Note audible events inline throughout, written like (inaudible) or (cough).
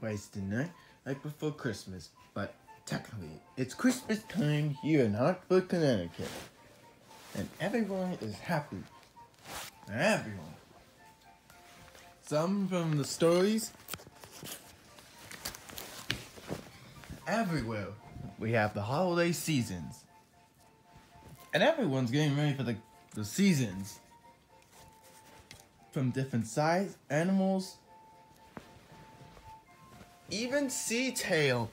Wednesday night, right before Christmas, but technically it's Christmas time here in Hartford, Connecticut. And everyone is happy. Everyone. Some from the stories. Everywhere we have the holiday seasons. And everyone's getting ready for the, the seasons. From different size animals. Even sea tail.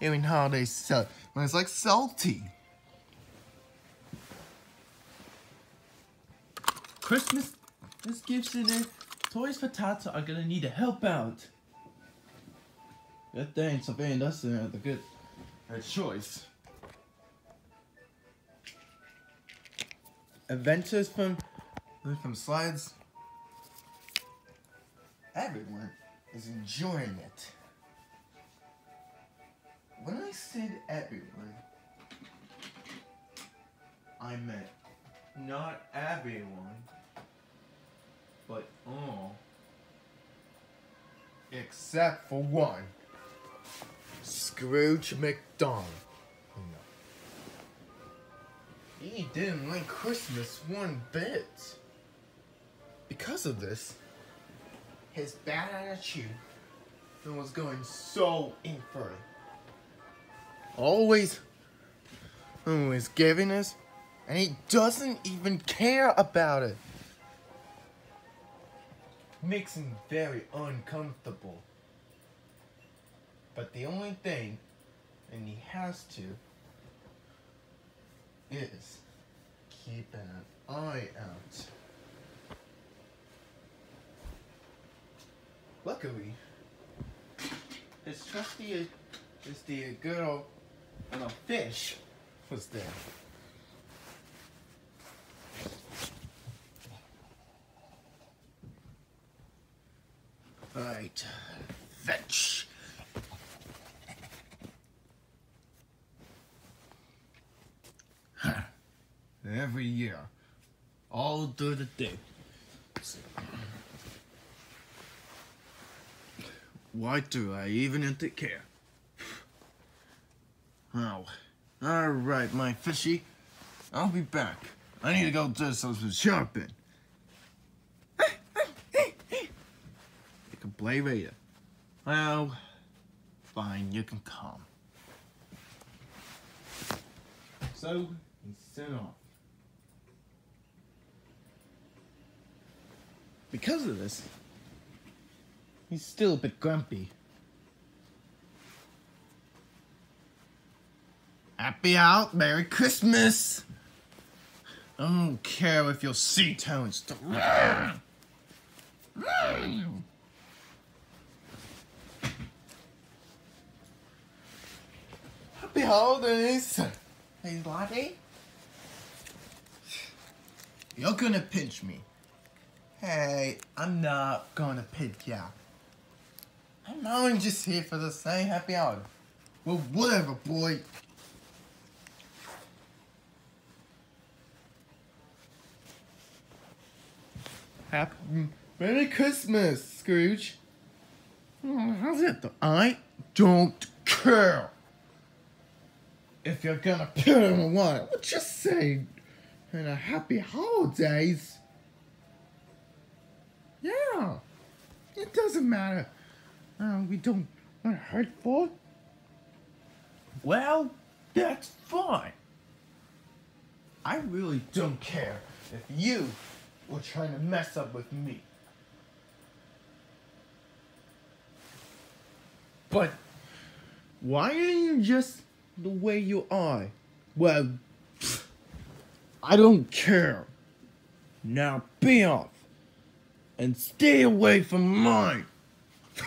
How they sell when it's like salty. Christmas this gifts in it. Toys for Tots are gonna need to help out. Good thing Sylvain that's uh, the good uh, choice. Adventures from from slides. Everyone is enjoying it. When I said everyone, I meant not everyone, but all. Except for one. Scrooge McDonald. He didn't like Christmas one bit. Because of this, his bad attitude was going so infertile. Always, always giving us, and he doesn't even care about it. Makes him very uncomfortable. But the only thing, and he has to, is keep an eye out. Luckily, his trusty is the girl and a fish was there. All right, fetch. Every year, all through the day. Why do I even have to care? Oh, alright, my fishy. I'll be back. I need to go do some shopping. You can play later. Well, fine, you can come. So, he sent off. Because of this, he's still a bit grumpy. Happy out, Merry Christmas! I don't care if your sea tones. Happy holidays! Hey, Lottie? You're gonna pinch me. Hey, I'm not gonna pinch ya. I'm only just here for the same happy hour. Well, whatever, boy. Happy Merry Christmas, Scrooge. Oh, how's it? though? I don't care. If you're gonna put him away, what just say? And a happy holidays. Yeah, it doesn't matter. Uh, we don't want hurtful. Well, that's fine. I really don't care if you were trying to mess up with me. But why are you just the way you are? Well, I don't care. Now be off and stay away from mine. (laughs)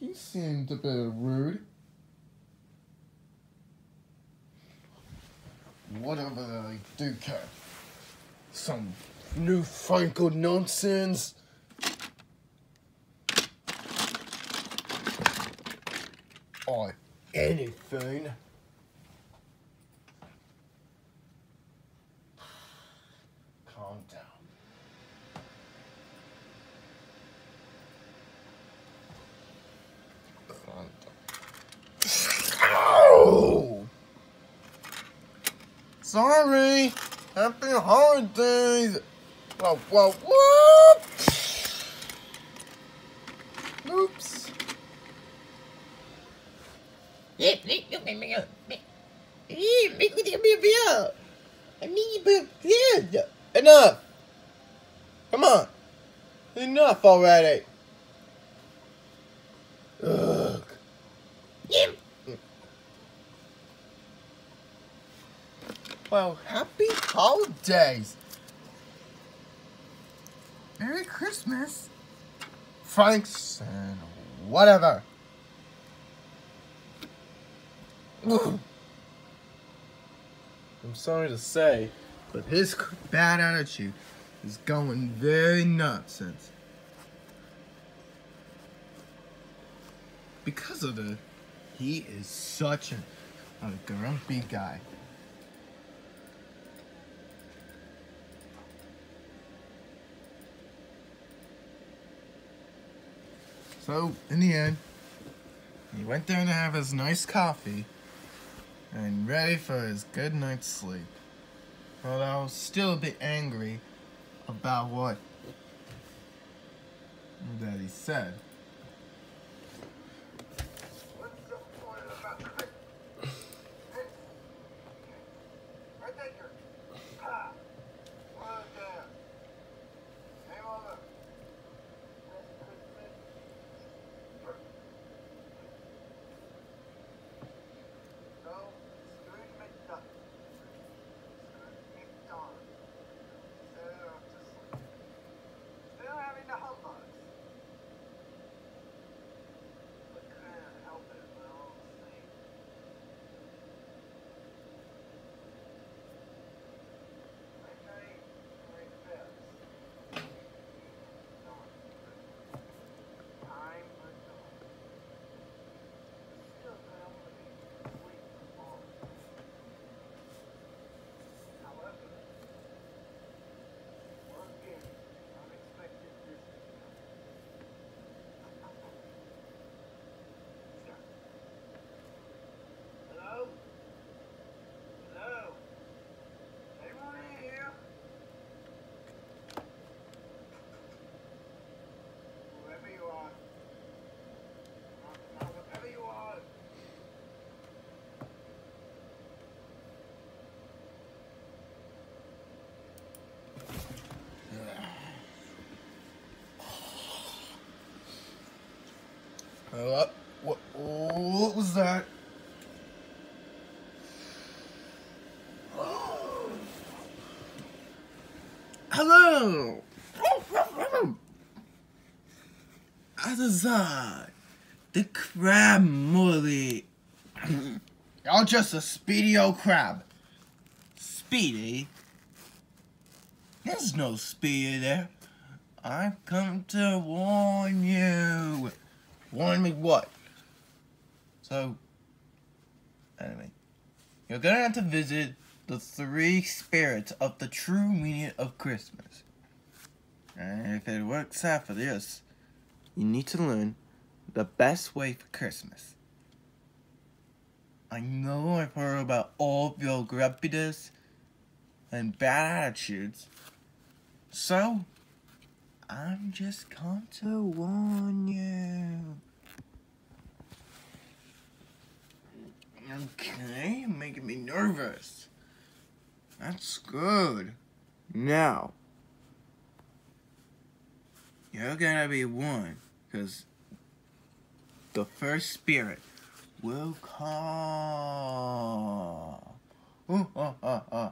he seemed a bit rude. Whatever I do care. Some newfangled nonsense. Or anything. Calm down. Sorry. Happy holidays. Whoa, whoa, whoop. Oops. Enough. Come on. Enough already. Ugh. Well, happy holidays. Merry Christmas. Thanks and whatever. (sighs) I'm sorry to say, but his bad attitude is going very nonsense. Because of the, he is such a, a grumpy guy. So, in the end, he went there to have his nice coffee and ready for his good night's sleep. But I was still a bit angry about what that he said. Uh, what, what was that? (gasps) Hello! Azazai, the crab molly. (clears throat) Y'all just a speedy old crab. Speedy? There's no speedy there. I've come to warn you. Warn me what? So, anyway, you're gonna have to visit the three spirits of the true meaning of Christmas. And if it works out for this, you need to learn the best way for Christmas. I know I've heard about all your grumpiness and bad attitudes, so I'm just come to warn you. Okay, making me nervous. That's good. Now, you're gonna be one, because the first spirit will call. Ooh, uh, uh, uh,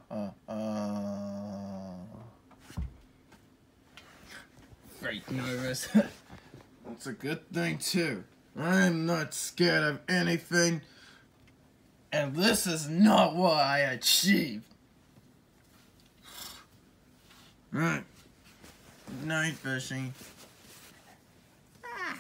uh. Nervous. (laughs) That's a good thing, too. I'm not scared of anything. And this is not what I achieved. Right. Night fishing. Ah.